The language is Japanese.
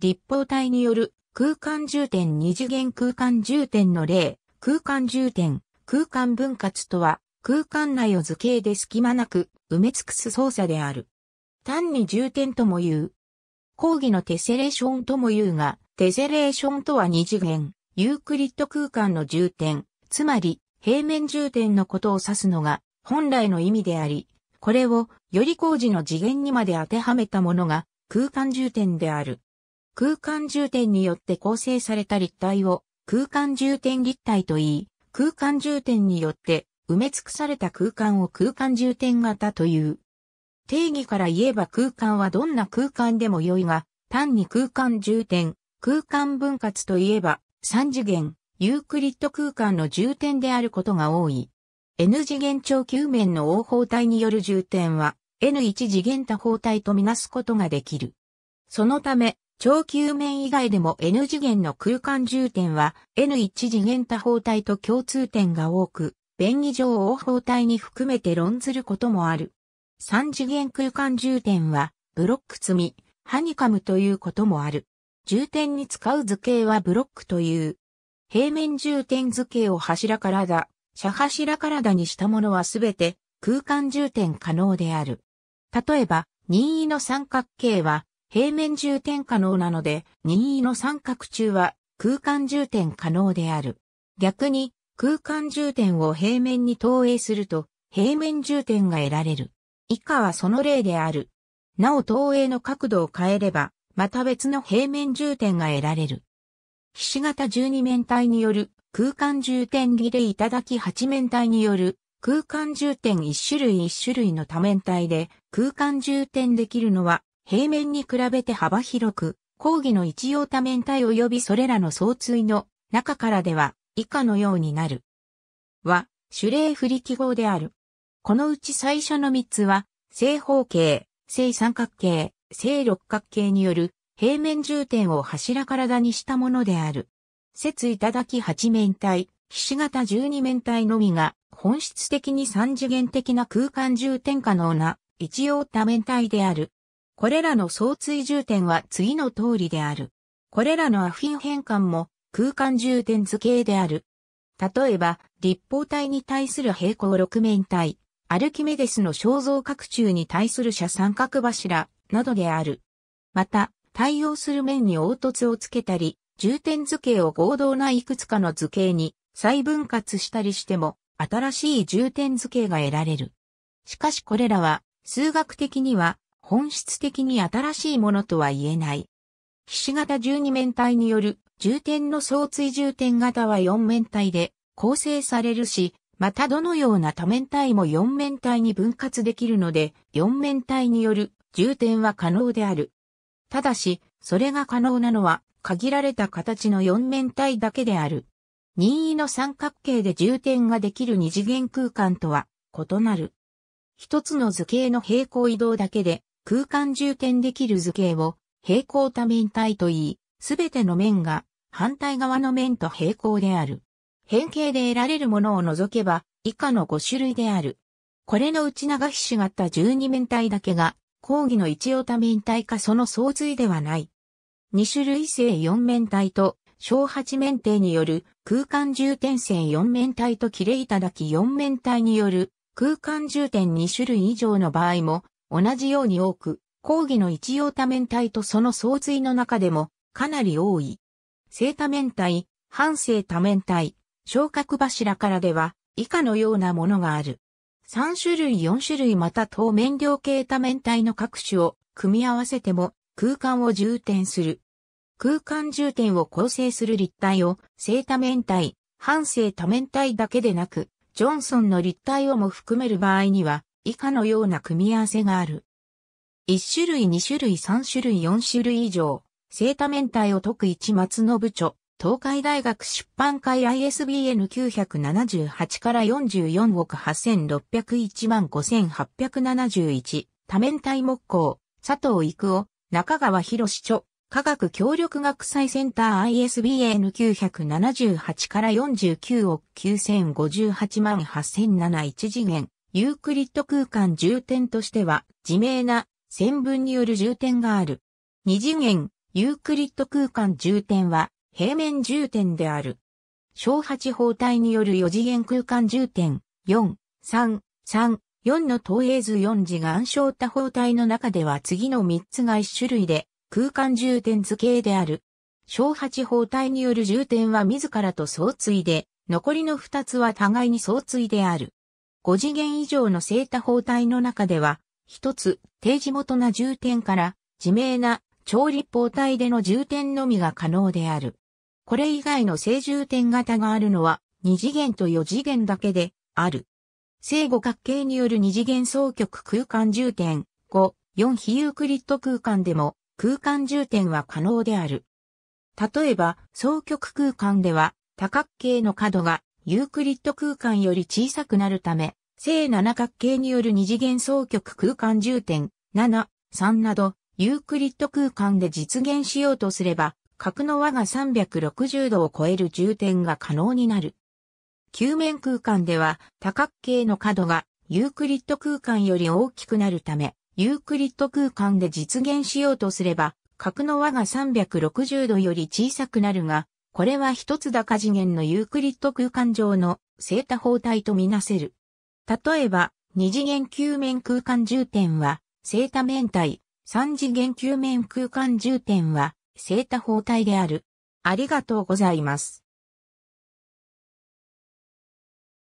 立方体による空間重点二次元空間重点の例、空間重点、空間分割とは、空間内を図形で隙間なく埋め尽くす操作である。単に重点とも言う。講義のテセレーションとも言うが、テセレーションとは二次元、ユークリッド空間の重点、つまり平面重点のことを指すのが本来の意味であり、これをより工事の次元にまで当てはめたものが空間重点である。空間重点によって構成された立体を空間重点立体と言い、空間重点によって埋め尽くされた空間を空間重点型という。定義から言えば空間はどんな空間でも良いが、単に空間重点、空間分割といえば、三次元、ユークリッド空間の重点であることが多い。N 次元超球面の応法体による重点は、N1 次元多法体とみなすことができる。そのため、超球面以外でも N 次元の空間重点は N1 次元多法体と共通点が多く、便宜上応法体に含めて論ずることもある。3次元空間重点は、ブロック積み、ハニカムということもある。重点に使う図形はブロックという。平面重点図形を柱からだ、斜柱からだにしたものはすべて空間重点可能である。例えば、任意の三角形は平面重点可能なので、任意の三角中は空間重点可能である。逆に、空間重点を平面に投影すると、平面重点が得られる。以下はその例である。なお投影の角度を変えれば、また別の平面重点が得られる。ひし形十二面体による空間重点儀でいただき八面体による空間重点一種類一種類の多面体で空間重点できるのは平面に比べて幅広く、講義の一様多面体及びそれらの相対の中からでは以下のようになる。は、主例振り記号である。このうち最初の3つは、正方形、正三角形、正六角形による平面重点を柱体にしたものである。説いただき八面体、ひし形十二面体のみが本質的に三次元的な空間重点可能な一応多面体である。これらの相対重点は次の通りである。これらのアフィン変換も空間重点図形である。例えば、立方体に対する平行六面体、アルキメデスの肖像角柱に対する斜三角柱などである。また、対応する面に凹凸をつけたり、重点図形を合同ないくつかの図形に再分割したりしても、新しい重点図形が得られる。しかしこれらは、数学的には本質的に新しいものとは言えない。ひし形十二面体による重点の相対重点型は四面体で構成されるし、またどのような多面体も四面体に分割できるので、四面体による重点は可能である。ただし、それが可能なのは限られた形の四面体だけである。任意の三角形で重点ができる二次元空間とは異なる。一つの図形の平行移動だけで空間重点できる図形を平行多面体と言い、すべての面が反対側の面と平行である。変形で得られるものを除けば、以下の5種類である。これの内長ひし型12面体だけが、講義の一応多面体かその相対ではない。2種類性4面体と小8面体による空間重点性4面体と切れいただき4面体による空間重点2種類以上の場合も同じように多く、講義の一応多面体とその相対の中でもかなり多い。正多面体、反正多面体、昇格柱からでは以下のようなものがある。3種類4種類また等面量系多面体の各種を組み合わせても空間を重点する。空間重点を構成する立体を正多面体、反正多面体だけでなく、ジョンソンの立体をも含める場合には以下のような組み合わせがある。1種類2種類3種類4種類以上、正多面体を解く一松の部長、東海大学出版会 ISBN 978から44億8601万5871多面体木工佐藤育夫中川博士著科学協力学祭センター ISBN 978から49億9058万8007一次元ユークリッド空間重点としては自明な線分による重点がある。二次元ユークリッド空間重点は平面重点である。小八法体による4次元空間重点、4、3、3、4の投影図4次元小多法体の中では次の3つが1種類で空間重点図形である。小八法体による重点は自らと相対で、残りの2つは互いに相対である。5次元以上の正多法体の中では、一つ、定時元な重点から、自明な超立方体での重点のみが可能である。これ以外の正重点型があるのは、2次元と4次元だけである。正五角形による二次元双曲空間充填5、4非ユークリッド空間でも空間充填は可能である。例えば、双曲空間では多角形の角がユークリッド空間より小さくなるため、正七角形による二次元双曲空間充填7、3など、ユークリッド空間で実現しようとすれば、角の和が360度を超える充填が可能になる。球面空間では多角形の角がユークリッド空間より大きくなるため、ユークリッド空間で実現しようとすれば、角の和が360度より小さくなるが、これは一つ高次元のユークリッド空間上の正多胞体とみなせる。例えば、二次元球面空間充填は正多面体、三次元球面空間充填は正多胞体である。ありがとうございます。